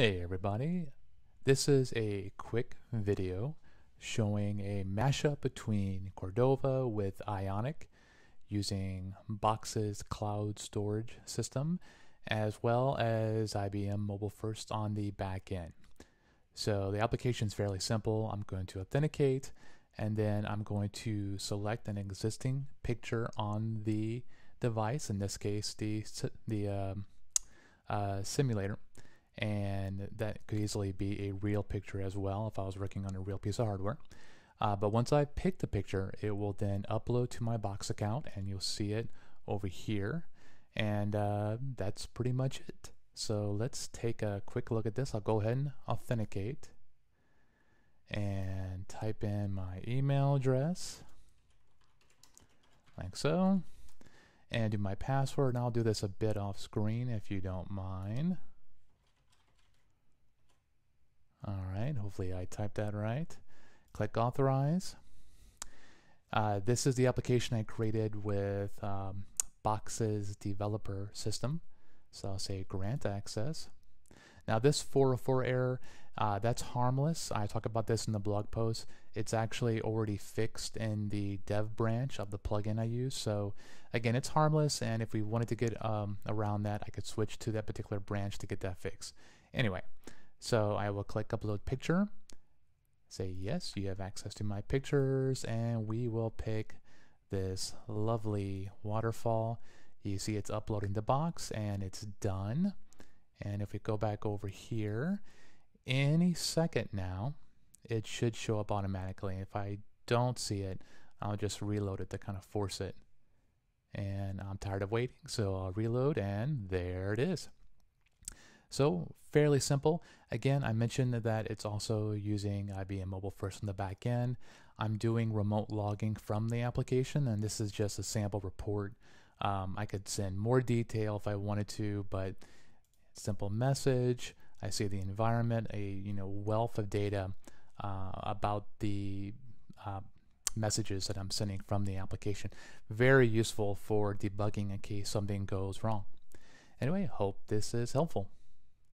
Hey everybody, this is a quick video showing a mashup between Cordova with Ionic using Box's cloud storage system as well as IBM MobileFirst on the back end. So the application is fairly simple. I'm going to authenticate and then I'm going to select an existing picture on the device, in this case the, the um, uh, simulator and that could easily be a real picture as well if I was working on a real piece of hardware. Uh, but once I pick the picture, it will then upload to my Box account and you'll see it over here. And uh, that's pretty much it. So let's take a quick look at this. I'll go ahead and authenticate and type in my email address like so and do my password and I'll do this a bit off screen if you don't mind. Right, hopefully I typed that right. Click Authorize. Uh, this is the application I created with um, Box's developer system. So I'll say grant access. Now this 404 error, uh, that's harmless. I talk about this in the blog post. It's actually already fixed in the dev branch of the plugin I use. So again, it's harmless. And if we wanted to get um, around that, I could switch to that particular branch to get that fixed. Anyway, so I will click upload picture, say yes, you have access to my pictures, and we will pick this lovely waterfall. You see it's uploading the box and it's done. And if we go back over here, any second now, it should show up automatically. If I don't see it, I'll just reload it to kind of force it. And I'm tired of waiting, so I'll reload and there it is. So fairly simple. Again, I mentioned that it's also using IBM MobileFirst on the back end. I'm doing remote logging from the application, and this is just a sample report. Um, I could send more detail if I wanted to, but simple message. I see the environment, a you know wealth of data uh, about the uh, messages that I'm sending from the application. Very useful for debugging in case something goes wrong. Anyway, hope this is helpful.